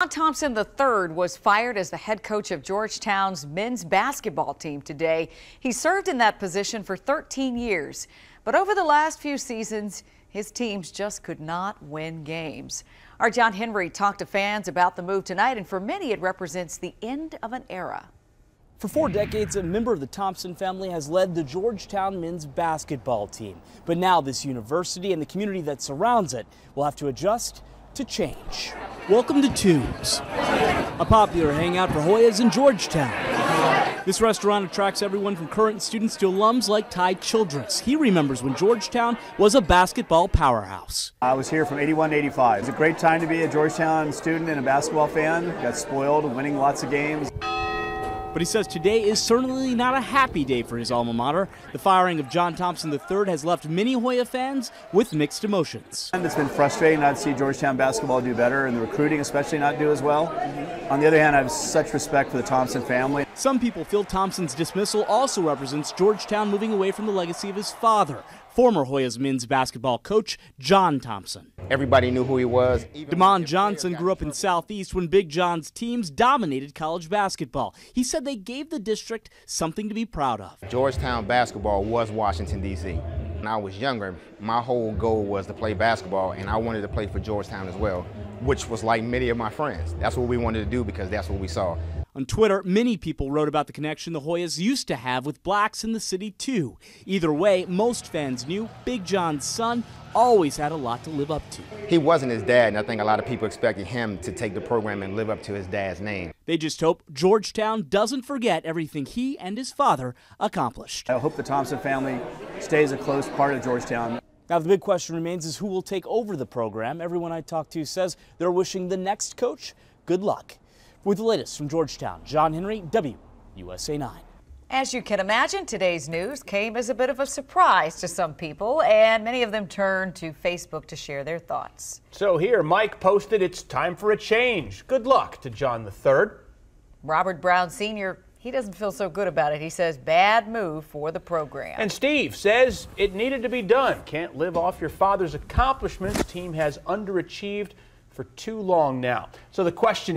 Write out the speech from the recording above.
John Thompson III was fired as the head coach of Georgetown's men's basketball team today. He served in that position for 13 years, but over the last few seasons, his teams just could not win games. Our John Henry talked to fans about the move tonight, and for many, it represents the end of an era. For four decades, a member of the Thompson family has led the Georgetown men's basketball team. But now this university and the community that surrounds it will have to adjust to change. Welcome to Tombs, a popular hangout for Hoyas in Georgetown. This restaurant attracts everyone from current students to alums like Ty Childress. He remembers when Georgetown was a basketball powerhouse. I was here from 81 to 85. It was a great time to be a Georgetown student and a basketball fan. Got spoiled winning lots of games. But he says today is certainly not a happy day for his alma mater. The firing of John Thompson III has left many Hoya fans with mixed emotions. And it's been frustrating not to see Georgetown basketball do better and the recruiting especially not do as well. Mm-hmm. On the other hand, I have such respect for the Thompson family. Some people feel Thompson's dismissal also represents Georgetown moving away from the legacy of his father, former Hoyas men's basketball coach John Thompson. Everybody knew who he was. Demond Johnson grew up in Southeast when Big John's teams dominated college basketball. He said they gave the district something to be proud of. Georgetown basketball was Washington, D.C. When I was younger, my whole goal was to play basketball, and I wanted to play for Georgetown as well, which was like many of my friends. That's what we wanted to do because that's what we saw. On Twitter, many people wrote about the connection the Hoyas used to have with blacks in the city, too. Either way, most fans knew Big John's son always had a lot to live up to. He wasn't his dad, and I think a lot of people expected him to take the program and live up to his dad's name. They just hope Georgetown doesn't forget everything he and his father accomplished. I hope the Thompson family stays a close part of Georgetown. Now, the big question remains is who will take over the program. Everyone I talked to says they're wishing the next coach good luck. With the latest from Georgetown, John Henry, WUSA 9. As you can imagine, today's news came as a bit of a surprise to some people, and many of them turned to Facebook to share their thoughts. So here, Mike posted, It's time for a change. Good luck to John III. Robert Brown Sr., he doesn't feel so good about it. He says, bad move for the program. And Steve says it needed to be done. Can't live off your father's accomplishments. Team has underachieved for too long now. So the question